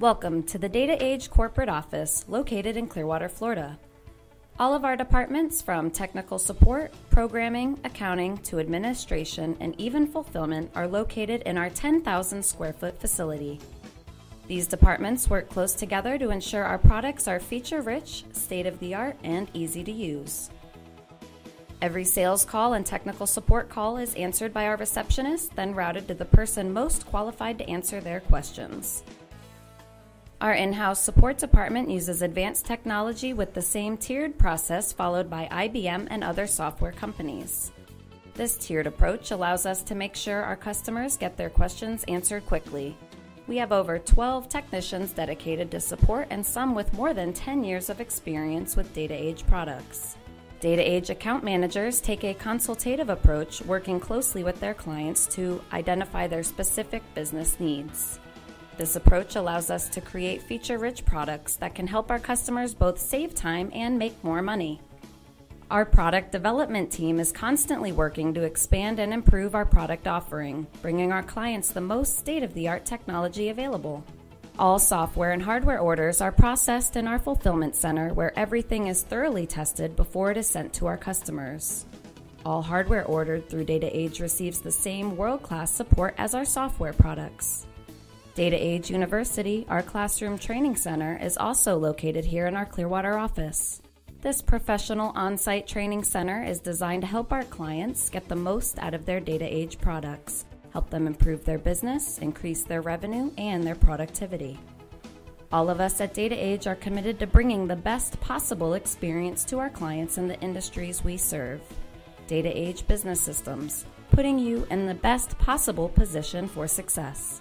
Welcome to the Data Age corporate office located in Clearwater, Florida. All of our departments, from technical support, programming, accounting to administration, and even fulfillment, are located in our 10,000 square foot facility. These departments work close together to ensure our products are feature rich, state of the art, and easy to use. Every sales call and technical support call is answered by our receptionist, then routed to the person most qualified to answer their questions. Our in house support department uses advanced technology with the same tiered process followed by IBM and other software companies. This tiered approach allows us to make sure our customers get their questions answered quickly. We have over 12 technicians dedicated to support and some with more than 10 years of experience with Data Age products. Data Age account managers take a consultative approach, working closely with their clients to identify their specific business needs. This approach allows us to create feature rich products that can help our customers both save time and make more money. Our product development team is constantly working to expand and improve our product offering, bringing our clients the most state of the art technology available. All software and hardware orders are processed in our fulfillment center where everything is thoroughly tested before it is sent to our customers. All hardware ordered through Data Age receives the same world class support as our software products. Data Age University, our classroom training center, is also located here in our Clearwater office. This professional on site training center is designed to help our clients get the most out of their Data Age products, help them improve their business, increase their revenue, and their productivity. All of us at Data Age are committed to bringing the best possible experience to our clients in the industries we serve. Data Age Business Systems, putting you in the best possible position for success.